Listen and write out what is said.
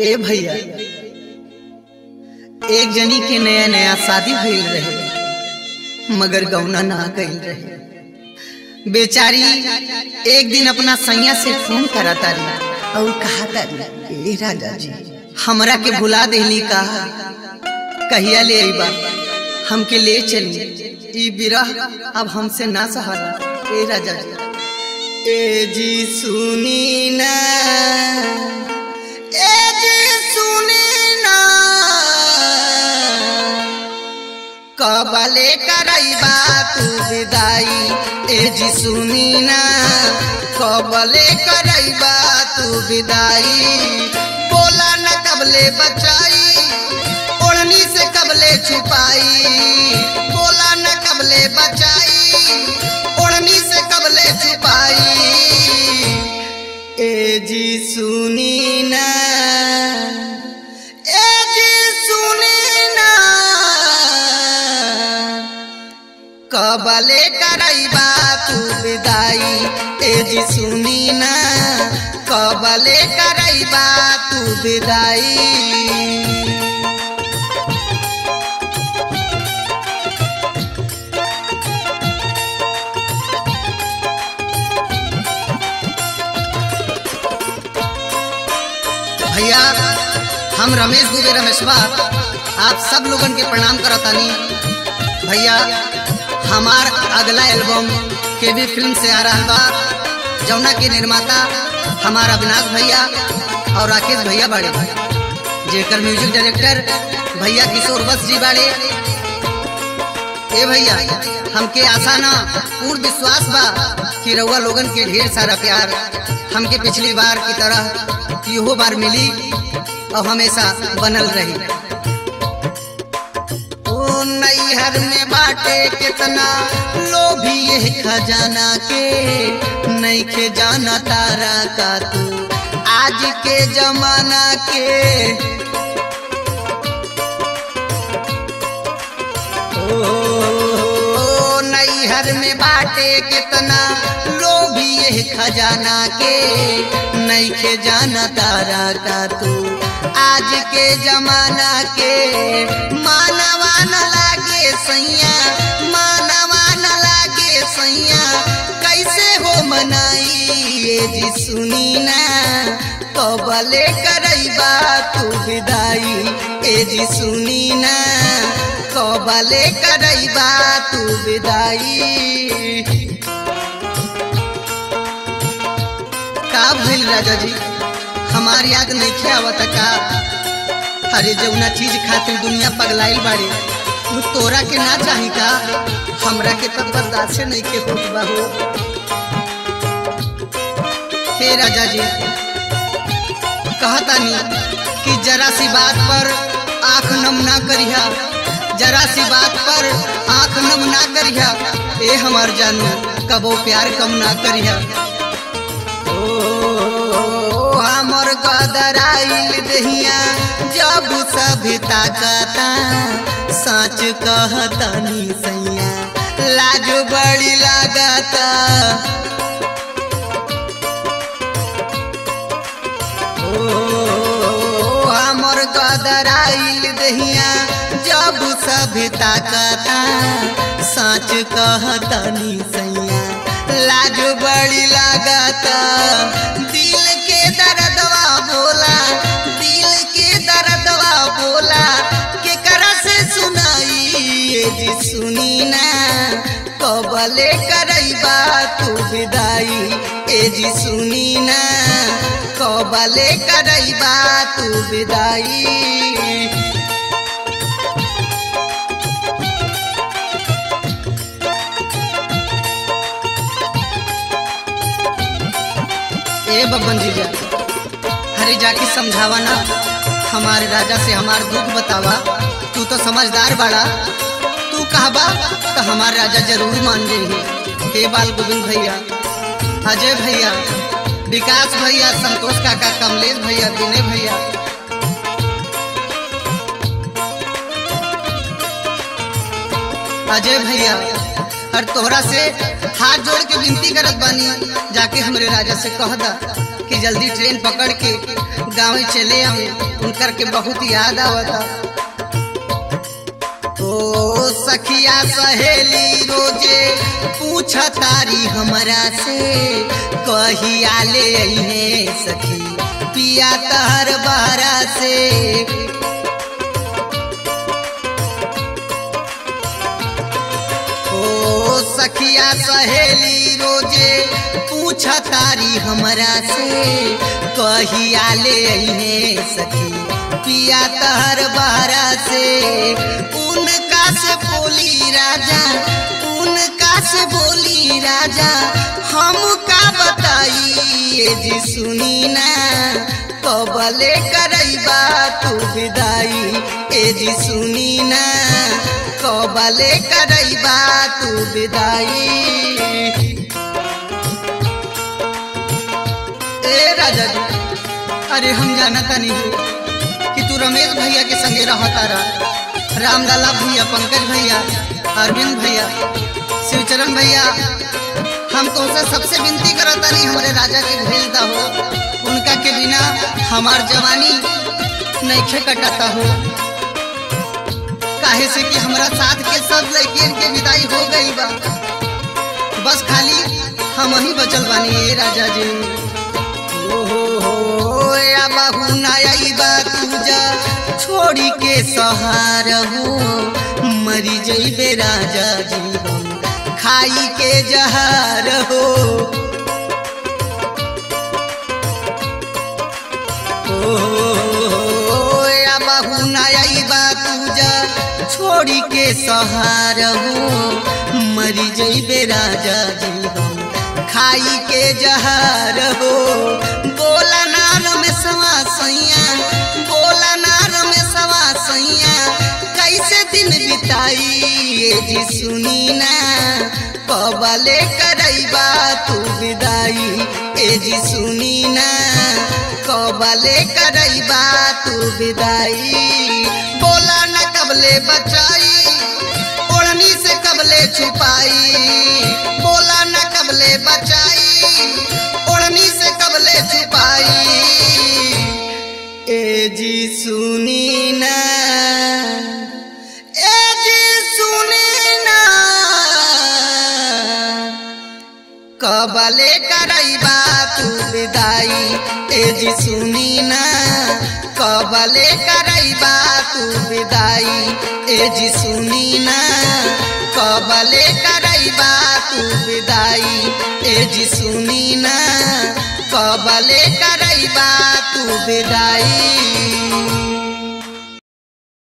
ए भैया, एक जनी के नया नया शादी भइल रहे, मगर गौना ना गइल रहे। बेचारी एक दिन अपना सैया से फ़ोन करा तारी और कहा तारी? ए राजा जी हमरा के भुला देली का? कहिया ले अइबा? हमके ले चली। ई बिरह अब हमसे ना सहाला। ए राजा जी ए जी सुनी ना जी सुनी ना। कबले करैबा, तू विदाई ए जी सुनी ना। कबले करैबा, तू विदाई, बोला न कबले बचाई, ओढ़नी से कबले छुपाई, बोला न कबले बचाई। कबले छुपाई ए जी सुनी ना ए जी सुनी ना कबले करैबा तू विदाई ए जी सुनी ना कबले करैबा तू भैया, हम रमेश दुबे रमेशवा आप सब लोगन के प्रणाम करतानी। भैया, हमार अगला एल्बम के भी फ़िल्म से आ रहा बा। जौना के निर्माता हमार अविनाश भैया और राकेश भैया बाड़े। जेकर म्यूज़िक डायरेक्टर भैया किशोर बस जी बाड़े। ए भैया, हमके आशा ना पूर्ण विश्वास बा कि रउआ लोगन के ढेर सारा प्यार हमके पिछली बार की तरह इहो बार मिली और हमेशा बनल रही। नैहर में बाटे कितना, लोभी ये खजाना के, नैखे जाना तारा का तू, आज के जमाना के। ओ नैहर में बाटे कितना ये खजाना के नैखे जाना तारा का तू। आज के जमाना के, मानवा न लागे सैया, मानवा न लागे सैया। कैसे हो मनाई ये जी सुनी ना कबले करैबा तू विदाई, ए जी सुनी ना कबले करैबा तू विदाई। का भइल राजा जी? हमार याद नहीं आवत का? अरे जौना चीज़ खातिर दुनिया पगलाइल तू तोरा के ना चाही का? हमरा के तब बर्दाश्त नहीं के होत बा हो। हे राजा जी, कहतानी कि जरा सी बात पर आँख नम ना करिहा, जरा सी बात पर आँख नम ना करिहा, ए हमार जानू कबो प्यार कम ना करिहा। गदराइल दहिया, जब सभी ताकता सच कहतनी सैया। लाज बड़ी लागता। हमर गदराइल दहिया, जब सभी ताकता सच कहतनी सैया। लाज बड़ी लागता। जी सुनी ना कबले करैबा तू विदाई। ए बब्बन जीजा हरे जाके समझावा ना, हमारे राजा से हमार दुख बतावा। तू तो समझदार बाड़ा, तू कहबा तो हमारे राजा ज़रूर मान जाइए हे बाल गोविंद भैया अजय भैया, विकास भैया, संतोष काका, कमलेश भैया विनय भैया। अजय भैया, और तोहरा से हाथ जोड़ के विनती करत बानी, जाके हमरे राजा से कह दा कि जल्दी ट्रेन पकड़ के गाँव चले आवे, उनकर के बहुत याद आवता। ओ सखिया सहेली रोज़े पूछ तारी हमरा से, कहिया ले अइहे सखी? पिया तहर बहरा से। ओ सखिया सहेली रोज़े पूछ तारी हमरा से, कहिया ले अइहे सखी? पिया तहर बहरा से। उनका से बोली राजा, उनका से बोली राजा हम का बताइए जी सुनी ना। कबले करैबा तू विदाई, ए जी सुनी ना। कबले करैबा तू विदाई। ए राजा जी, अरे हम जानता नहीं। हो कि तू रमेश भैया के संगे रह रहा। रामलाला भैया, पंकज भैया, अरविंद भैया, शिवचरण भैया, हम तो उसे सबसे विनती करता नहीं, हमारे राजा के भेज दा हो, उनका के बिना हमार जवानी नैखे कटता हो। काहे से कि हमरा साथ के सब लड़कियन के विदाई हो गई बा। बस खाली हम ही बचल बानी राजा जी। ओ हो हो या बाबू ना आई बा। छोड़ी के सहार हो। मरी जइबे राजा जी खाई के जहार हो। छोड़ी के सहार हो। मरी जइबे राजा जी खाई के जहार हो। बोला नार में सवा सैया ये जी सुनी ना। कबले करैबा, तू विदाई, ए जी सुनी ना। कबले करैबा, तू विदाई। बोला न कबले बचाई, ओढ़नी से कबले छुपाई। बोला न कबले बचाई, ओढ़नी से कबले छुपाई। ए जी सुनी ना। कबले करैबा तू विदाई ए सुनी ना, कबले करैबा तू विदाई ए सुनी ना, कबले करैबा तू विदाई ए सुनी ना, कबले करैबा तू विदाई